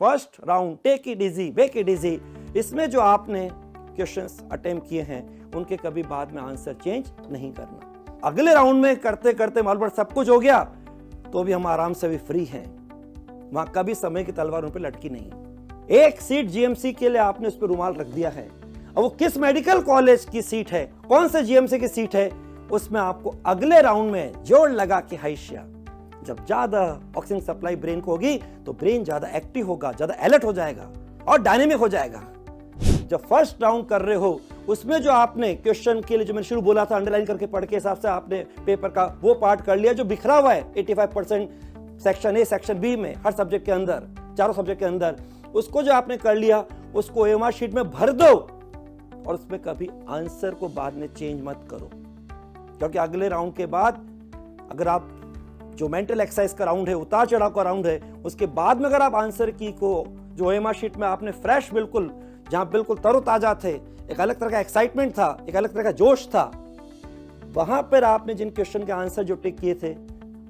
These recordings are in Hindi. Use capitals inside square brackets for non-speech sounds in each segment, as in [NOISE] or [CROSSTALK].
First round take it easy bake it easy इसमें जो आपने क्वेश्चंस अटेम्प्ट किए हैं, उनके कभी बाद में आंसर चेंज नहीं करना। अगले राउंड में करते करते मालूम सब कुछ हो गया तो भी हम आराम से भी फ्री हैं। वहाँ कभी समय की तलवार उन पर लटकी नहीं। एक सीट जीएमसी के लिए आपने उस पर रुमाल रख दिया है। और वो किस मेडिकल कॉलेज की सीट है? कौन से जीएमसी की सीट है? उसमें आपको अगले राउंड में जोड़ लगा के हाइशिया जब ज़्यादा ऑक्सीजन सप्लाई ब्रेन को होगी तो ब्रेन ज़्यादा एक्टिव होगा, ज़्यादा अलर्ट हो जाएगा और डायनेमिक हो जाएगा। जब फ़र्स्ट राउंड कर रहे हो, उसमें जो आपने क्वेश्चन के लिए जो मैंने शुरू बोला था अंडरलाइन करके पढ़ के हिसाब से आपने पेपर का वो पार्ट कर लिया जो बिखरा हुआ है 85 percent section A section B में, हर सब्जेक्ट के अंदर, चारों सब्जेक्ट के अंदर, उसको जो आपने कर लिया, उसको एम शीट में भर दो और उसमें कभी आंसर को बाद में चेंज मत करो। क्योंकि अगले राउंड के बाद अगर आप जो मेंटल एक्सरसाइज का राउंड है, उतार चढ़ाव का राउंड है, उसके बाद में अगर आप आंसर की को, जो एम शीट में आपने फ्रेश बिल्कुल, जहाँ बिल्कुल तरोताजा थे, एक अलग तरह का एक्साइटमेंट था, एक अलग तरह का जोश था, वहाँ पर आपने जिन क्वेश्चन के आंसर जो टिक किए थे,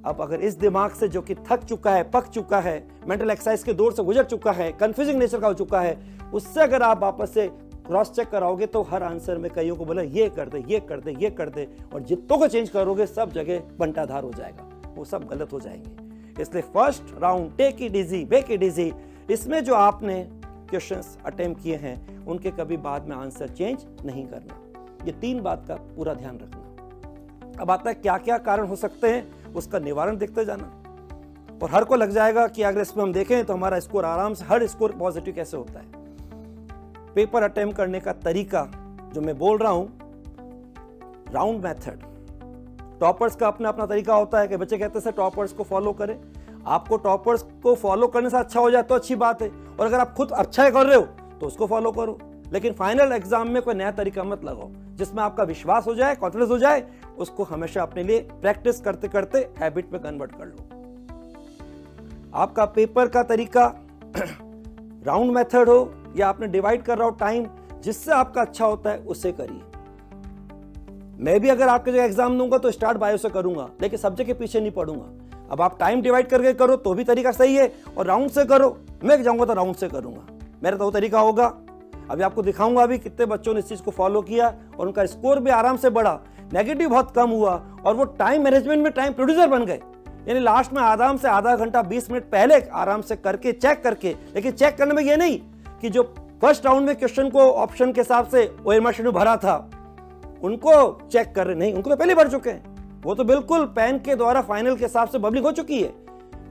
अब अगर इस दिमाग से जो कि थक चुका है, पक चुका है मेंटल एक्सरसाइज के दौर से गुजर चुका है कंफ्यूजिंग नेचर का हो चुका है, उससे अगर आप वापस से क्रॉस चेक कराओगे तो हर आंसर में कईयों को बोला, ये कर दे, ये कर दे, ये कर दे, और जितों को चेंज करोगे, सब जगह बंटाधार हो जाएगा। वो सब गलत हो जाएँगे। इसलिए first round take it easy bake it easy इसमें जो आपने क्वेश्चंस अटेम्प्ट किए हैं, उनके कभी बाद में आंसर चेंज नहीं करना। ये तीन बात का पूरा ध्यान रखना। अब आता है क्या क्या कारण हो सकते हैं, उसका निवारण देखते जाना। और हर को लग जाएगा कि अगर इसमें हम देखें तो हमारा स्कोर आराम से, हर स्कोर पॉजिटिव कैसे होता है। पेपर अटेम्प्ट करने का तरीका जो मैं बोल रहा हूँ राउंड मेथड टॉपर्स का अपना अपना तरीका होता है कि बच्चे कहते हैं टॉपर्स को फॉलो करें। आपको टॉपर्स को फॉलो करने से अच्छा हो जाए तो अच्छी बात है। और अगर आप खुद अच्छा ही कर रहे हो तो उसको फॉलो करो। लेकिन फाइनल एग्ज़ाम में कोई नया तरीका मत लगाओ, जिसमें आपका विश्वास हो जाए कॉन्फिडेंस हो जाए, उसको हमेशा अपने लिए प्रैक्टिस करते करते हैबिट में कन्वर्ट कर लो। आपका पेपर का तरीका [CLEARS THROAT] राउंड मेथड हो, या आपने डिवाइड कर रहा हो टाइम जिससे आपका अच्छा होता है उससे करिए। मैं भी अगर आपके जो एग्ज़ाम दूँगा तो स्टार्ट बायो से करूँगा, लेकिन सब्जेक्ट के पीछे नहीं पढ़ूँगा अब आप टाइम डिवाइड करके करो तो भी तरीका सही है, और राउंड से करो, मैं जाऊँगा तो राउंड से करूँगा। मेरा तो वो तरीका होगा। अभी आपको दिखाऊँगा अभी कितने बच्चों ने इस चीज़ को फॉलो किया, और उनका स्कोर भी आराम से बढ़ा। नेगेटिव बहुत कम हुआ, और वो टाइम मैनेजमेंट में टाइम प्रोड्यूसर बन गए। यानी लास्ट में आराम से आधा घंटा बीस मिनट पहले आराम से करके चेक करके, लेकिन चेक करने में ये नहीं कि जो फ़र्स्ट राउंड में क्वेश्चन को ऑप्शन के हिसाब से ओ एम भरा था उनको चेक कर रहे नहीं, उनको तो पहले भर चुके हैं। वो तो बिल्कुल पैन के द्वारा फाइनल के हिसाब से पब्लिक हो चुकी है।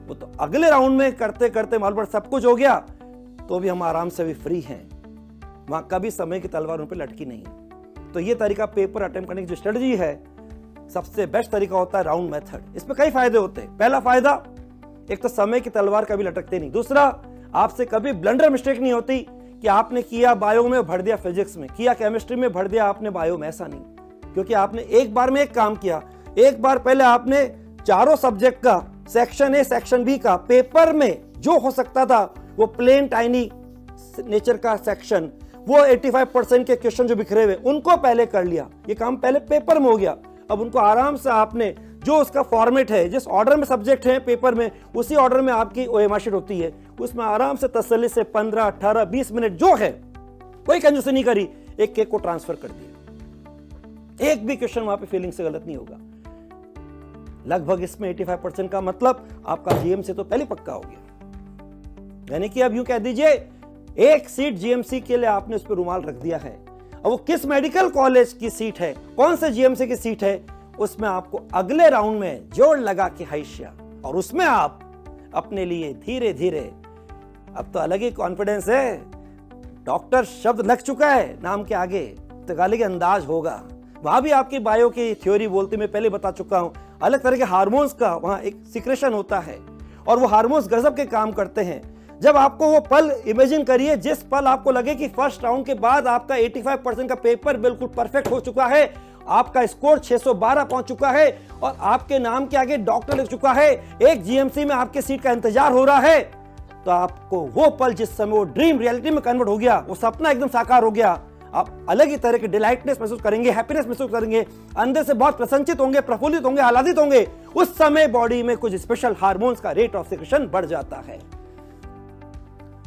वो तो अगले राउंड में करते करते मालूम सब कुछ हो गया। तो भी हम आराम से भी फ्री हैं। वहाँ कभी समय की तलवार उन पर लटकी नहीं तो ये तरीका पेपर अटेम्प्ट करने की जो स्ट्रेटजी है, सबसे बेस्ट तरीका होता है राउंड मेथड इसमें कई फ़ायदे होते हैं। पहला फ़ायदा, एक तो समय की तलवार कभी लटकते नहीं। दूसरा, आपसे कभी ब्लंडर मिस्टेक नहीं होती। कि आपने किया बायो में, भर दिया फिजिक्स में। किया केमिस्ट्री में, भर दिया आपने बायो में। ऐसा नहीं। क्योंकि आपने एक बार में एक काम किया। एक बार पहले आपने चारों सब्जेक्ट का, सेक्शन ए, सेक्शन बी का, पेपर में जो हो सकता था, वो प्लेन टाइनी नेचर का सेक्शन, वो 85 परसेंट के क्वेश्चन जो बिखरे हुए, उनको पहले कर लिया। ये काम पहले पेपर में हो गया। अब उनको आराम से आपने जो उसका फॉर्मेट है, जिस ऑर्डर में सब्जेक्ट है पेपर में, उसी ऑर्डर में आपकी ओ होती है। उसमें आराम से तसली से 15, 18, 20 मिनट जो है कोई कंजूसी नहीं करी एक केक को ट्रांसफ़र कर दिया। एक भी क्वेश्चन वहाँ पे फीलिंग से गलत नहीं होगा। लगभग इसमें 85 परसेंट का मतलब आपका जीएम से तो पहले पक्का हो गया। यानी कि अब यूँ कह दीजिए एक सीट जीएमसी के लिए आपने उस पर रुमाल रख दिया है। अब वो किस मेडिकल कॉलेज की सीट है? कौन से जीएमसी की सीट है? उसमें आपको अगले राउंड में जोड़ लगा के हाइशिया। और उसमें आप अपने लिए धीरे धीरे अब तो अलग ही कॉन्फिडेंस है। डॉक्टर शब्द लग चुका है, नाम के आगे। तो गाली अंदाज होगा। वहाँ भी आपकी बायो की थ्योरी बोलती मैं पहले बता चुका हूँ। अलग तरह के हार्मोन्स का वहाँ एक सिक्रेशन होता है। और वो हार्मोन्स गजब के काम करते हैं। जब आपको वो पल इमेजिन करिए, जिस पल आपको लगे कि फ़र्स्ट राउंड के बाद आपका 85 परसेंट का पेपर बिल्कुल परफेक्ट हो चुका है, आपका स्कोर 612 पहुँच चुका है और आपके नाम के आगे डॉक्टर लिख चुका है। एक जीएमसी में आपके सीट का इंतज़ार हो रहा है। तो आपको वो पल जिस समय वो ड्रीम रियलिटी में कन्वर्ट हो गया, वो सपना एकदम साकार हो गया, आप अलग ही तरह के डिलाइटनेस महसूस करेंगे हैप्पीनेस महसूस करेंगे, अंदर से बहुत प्रसन्नचित होंगे, प्रफुल्लित होंगे, आह्लादित होंगे, उस समय बॉडी में कुछ स्पेशल हार्मोन्स का रेट ऑफ़ सिक्रेशन बढ़ जाता है।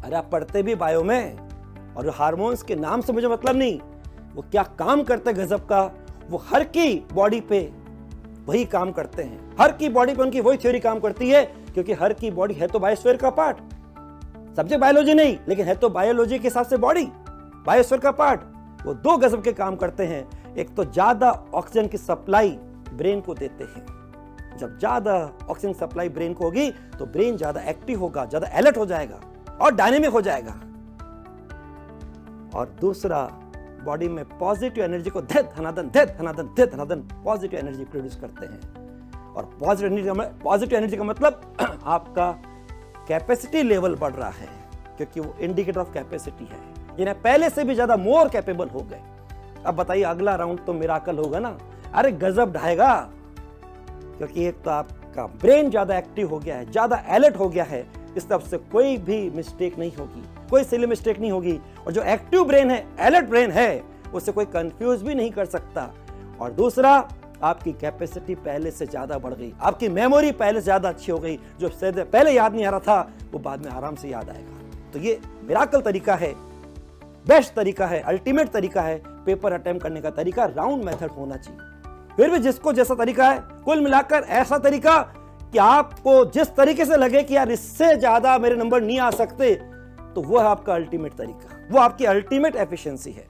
अरे आप पढ़ते भी बायो में, और हार्मोन्स के नाम से मुझे मतलब नहीं, वो क्या काम करते गजब का, वो हर की बॉडी पे वही काम करते हैं, हर की बॉडी पे उनकी वही थ्योरी काम करती है, क्योंकि हर की बॉडी है तो बायोस्फीयर का पार्ट सब्जेक्ट बायोलॉजी नहीं, लेकिन है तो बायोलॉजी के हिसाब से बॉडी बायोस्फीयर का पार्ट वो दो गजब के काम करते हैं। एक तो ज़्यादा ऑक्सीजन की सप्लाई ब्रेन को देते हैं। जब ज़्यादा ऑक्सीजन सप्लाई ब्रेन को होगी तो ब्रेन ज़्यादा एक्टिव होगा, ज़्यादा अलर्ट हो जाएगा और डायनेमिक हो जाएगा। और दूसरा बॉडी में पॉजिटिव एनर्जी को धे धनादन धे धनादन धे धनादन पॉजिटिव एनर्जी प्रोड्यूस करते हैं। और पॉजिटिव एनर्जी का पॉजिटिव एनर्जी का मतलब [CLEARS THROAT] आपका कैपेसिटी लेवल बढ़ रहा है, क्योंकि वो इंडिकेटर ऑफ़ कैपेसिटी है। जिन्हें पहले से भी ज़्यादा मोर कैपेबल हो गए। अब बताइए, अगला राउंड तो मिराकल होगा ना? अरे गजब ढाएगा। क्योंकि एक तो आपका ब्रेन ज़्यादा एक्टिव हो गया है, ज़्यादा अलर्ट हो गया है, इस तरफ़ से कोई भी मिस्टेक नहीं होगी। कोई सिली मिस्टेक नहीं होगी। और जो एक्टिव ब्रेन है अलर्ट ब्रेन है उससे कोई कंफ्यूज भी नहीं कर सकता। और दूसरा आपकी कैपेसिटी पहले से ज़्यादा बढ़ गई। आपकी मेमोरी पहले से ज़्यादा अच्छी हो गई। जो पहले याद नहीं आ रहा था, वो बाद में आराम से याद आएगा। तो ये मिराकल तरीका है बेस्ट तरीका है अल्टीमेट तरीका है पेपर अटेम्प्ट करने का तरीका राउंड मेथड होना चाहिए। फिर भी जिसको जैसा तरीका है, कुल मिलाकर ऐसा तरीका कि आपको जिस तरीके से लगे कि यार इससे ज़्यादा मेरे नंबर नहीं आ सकते तो वो है आपका अल्टीमेट तरीका। वो आपकी अल्टीमेट एफिशिएंसी है।